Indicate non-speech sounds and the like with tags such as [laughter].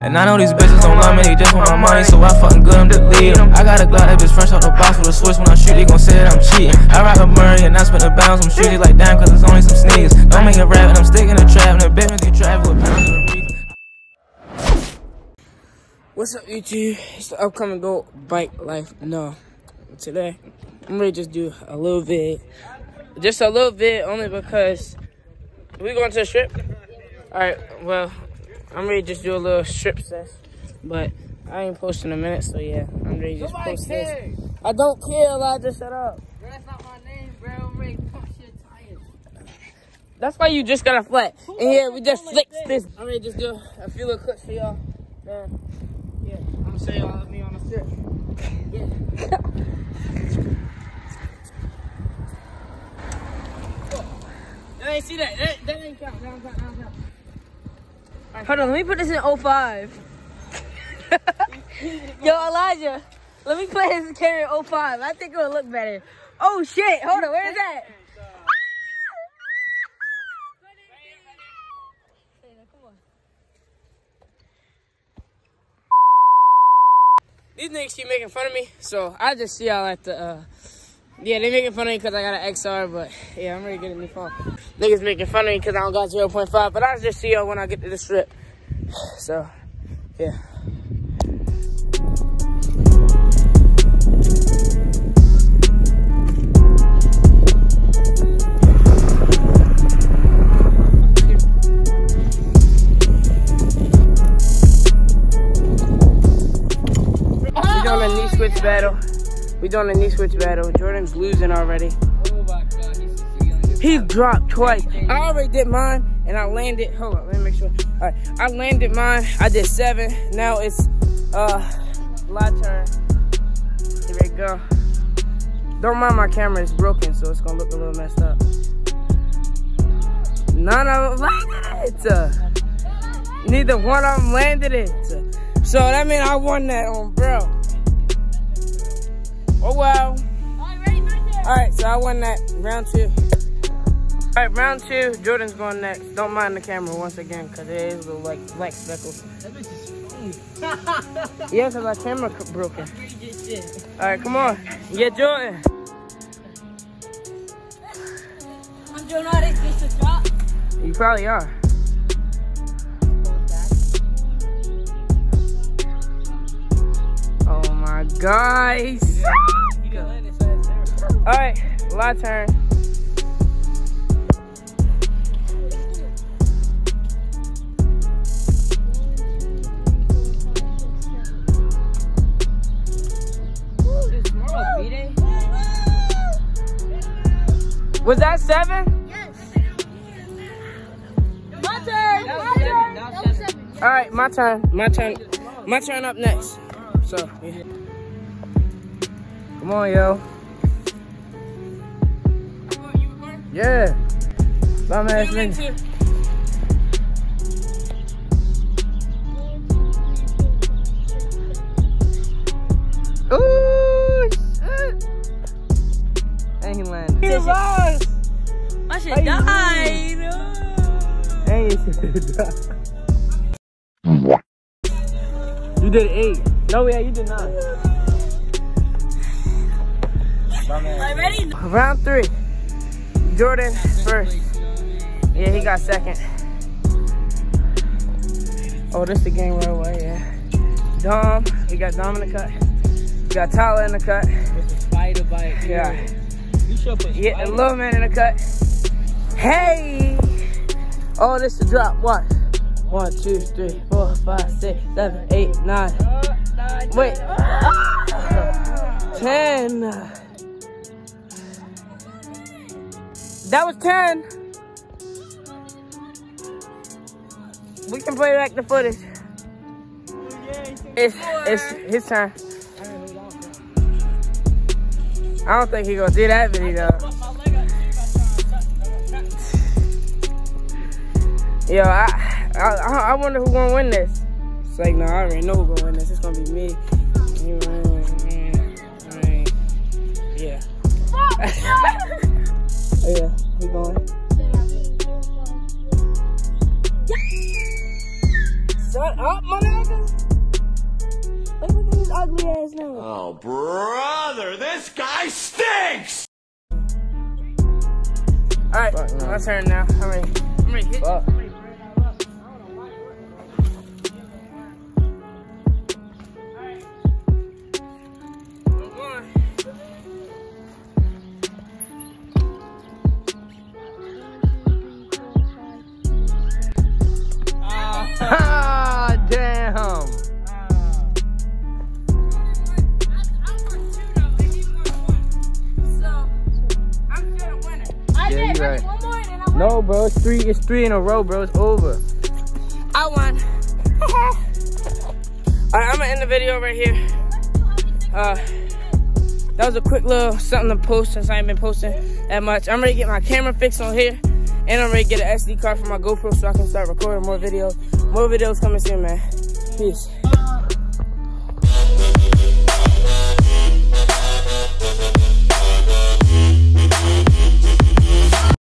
And I know these bitches don't love me, they just want my money, so I fucking good them. I got a glove that bitch fresh out the box with a switch when I shoot, they gon' say that I'm cheating. I rock a Murray and I spin the bounce, I'm shooting like damn, cause it's only some sneakers. Don't make it rap, and I'm sticking the trap, and the bitch you travel with pounds the. What's up, YouTube? It's the upcoming Go Bike Life. No, today I'm gonna just do a little vid, just a little vid, only because we going to the strip. All right, well, I'm ready to just do a little strip test, but I ain't posting a minute, so yeah, I'm ready to just Nobody post cares. this. I don't care, Elijah. Shut up. Bro, that's not my name, bro. I'm ready to pump shit tires. That's why you just got a flat. And yeah, we just like fixed this? I'm ready to just do a few little clips for y'all. Yeah, I'm gonna show y'all me on the strip. Yeah. [laughs] I ain't see that. That, that ain't count. That don't count. That don't count. Hold on, let me put this in 05. [laughs] Yo, Elijah, let me put his camera in 05. I think it'll look better. Oh shit, hold on, where is that? These niggas keep making fun of me, so I just see y'all at the, uh, yeah, they making fun of me because I got an XR, but yeah, I'm ready to get a new phone. Niggas making fun of me because I don't got 0.5, but I'll just see y'all when I get to the strip. [sighs] So, yeah. We doing a knee switch battle. We doing a knee switch battle. Jordan's losing already. He dropped twice. I already did mine and I landed. Hold on, let me make sure. All right, I landed mine. I did seven. Now it's uh my turn. Here we go. Don't mind my camera, it's broken, so it's gonna look a little messed up. None of them landed it. Neither one of them landed it. So that means I won that on bro. All right, so I won that round two. All right, round two. Jordan's going next. Don't mind the camera once again, cause it is a little like black speckles. [laughs] yeah, cause my camera c- broken. All right, come on, get Jordan. I'm doing all this just to drop. You probably are. Oh my guys. All right, my turn. Was that seven? My turn. My turn. Was seven. All right, my turn. My turn. My turn up next. So, yeah. come on, yo. Yeah. Bum ass nigga. Ooh, shit. And he landed. He lost. My shit died. And he should die. You did eight. No, yeah, you did nine. Are you ready? Round three. Jordan first. Yeah, he got second. Oh, this the game right away, yeah. Dom, we got Dom in the cut. We got Tyler in the cut. Spider bite. Yeah. You should put Yeah, little man in the cut. Hey! Oh, this the drop. Watch. One, two, three, four, five, six, seven, eight, nine. Wait. Ten. That was ten. We can play back the footage. It's it's his turn. I don't think he gonna do that video. Yo, I, I I wonder who gonna win this. It's like, no, I already know who gonna win this. It's gonna be me. At his ugly ass now. Oh, brother, this guy stinks! All right, Fuck no. my turn now. I'm ready. I'm ready. Hit. Fuck. I'm ready. Right. More and then I No, bro, it's three. It's three in a row, bro. It's over. I won. [laughs] Alright, I'm gonna end the video right here. Uh, that was a quick little something to post since I ain't been posting that much. I'm ready to get my camera fixed on here. And I'm ready to get an SD card for my GoPro so I can start recording more videos. More videos coming soon, man. Peace.